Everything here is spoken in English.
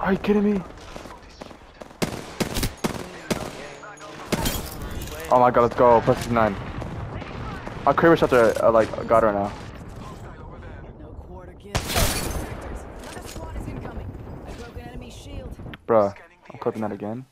Are you kidding me? Oh my god, let's go. Plus nine. I'll Kraber shot there, like, God right now. bro. Bruh, I'm clipping that again.